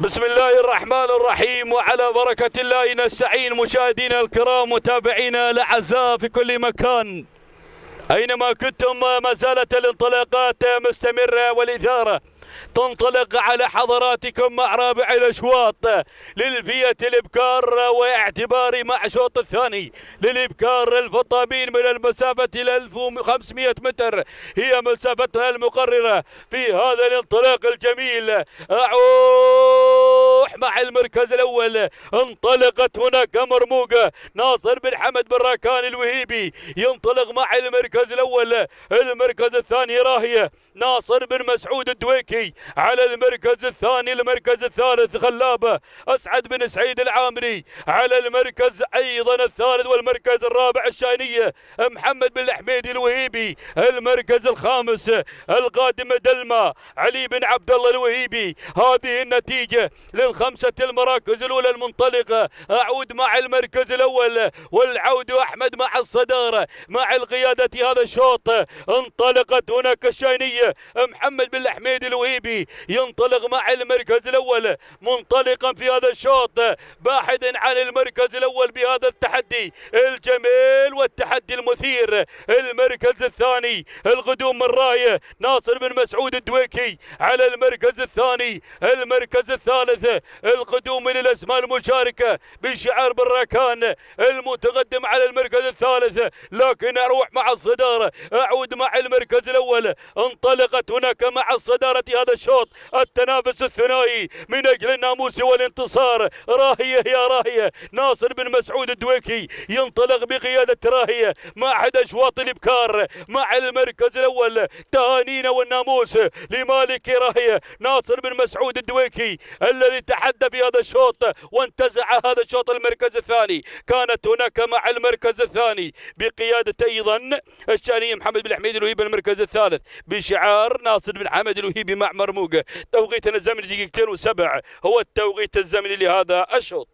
بسم الله الرحمن الرحيم وعلى بركة الله نستعين مشاهدينا الكرام متابعينا الأعزاء في كل مكان. أينما كنتم ما زالت الانطلاقات مستمرة والإثارة تنطلق على حضراتكم مع رابع الأشواط للفية الإبكار واعتباري مع الشوط الثاني للإبكار الفطامين من المسافة إلى 1500 متر. هي مسافتنا المقررة في هذا الانطلاق الجميل. اعوح مع المركز الأول. انطلقت هناك مرموقة ناصر بن حمد بن راكان الوهيبي ينطلق مع المركز الأول. المركز الثاني راهية ناصر بن مسعود الدويكي على المركز الثاني المركز الثالث خلابه أسعد بن سعيد العامري على المركز أيضا الثالث والمركز الرابع الشانيه محمد بن الحميدي الوهيبي المركز الخامس. القادم دلما علي بن عبد الله الوهيبي. هذه النتيجة للخمسه المراكز الأولى المنطلقه أعود مع المركز الأول والعود أحمد مع الصداره مع القيادة هذا الشوط انطلقت هناك الشانيه محمد بن الحميدي الوهيبي. ينطلق مع المركز الأول منطلقا في هذا الشوط باحثا عن المركز الأول بهذا التحدي. الجميل والتحدي المثير. المركز الثاني القدوم من رايه ناصر بن مسعود الدويكي. على المركز الثاني المركز الثالث القدوم من الاسماء المشاركة بشعار براكان المتقدم على المركز الثالث. لكن أروح مع الصدارة. أعود مع المركز الأول. انطلقت هناك مع الصدارة هذا الشوط التنافس الثنائي من أجل الناموس والانتصار. راهية يا راهية. ناصر بن مسعود الدويكي ينطلق بقيادة راهية مع أحد أشواط الإبكار. مع المركز الأول تهانينا والناموس لمالك راهية. ناصر بن مسعود الدويكي الذي تحدى في هذا الشوط وانتزع هذا الشوط المركز الثاني. كانت هناك مع المركز الثاني. بقيادة أيضا الشأني محمد بن حميد الوهيبي المركز الثالث. بشعار ناصر بن حمد الوهيبي مع مرموقه توقيتنا الزمني دقيقتين وسبع. هو التوقيت الزمني لهذا الشوط.